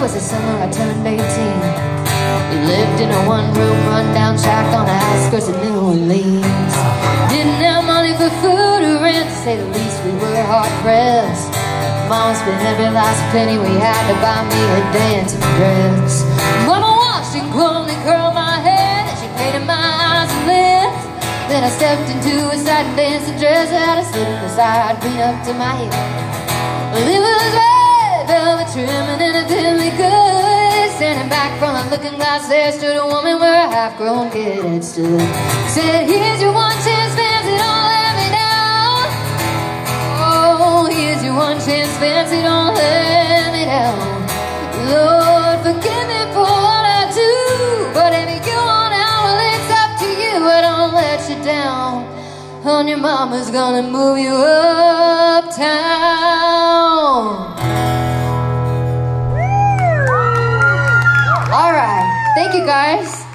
was the summer I turned 18 We lived in a one-room rundown shack on the outskirts of New Orleans. Didn't have money for food or rent, to say the least, we were hard-pressed Mom spent every last penny we had to buy me a dancing dress. Mama washed and groaned and curled my hair, and she painted my eyes and lips. Then I stepped into a satin dancing dress that I slid aside, clean up to my hips well, back looking glass, there stood a woman where a half-grown kid had stood. Said, here's your one chance, fancy, don't let me down. Oh, here's your one chance, fancy, don't let me down. Lord, forgive me for what I do, but if you want out, well, it's up to you. I don't let you down. And your mama's gonna move you uptown. Thank you, guys.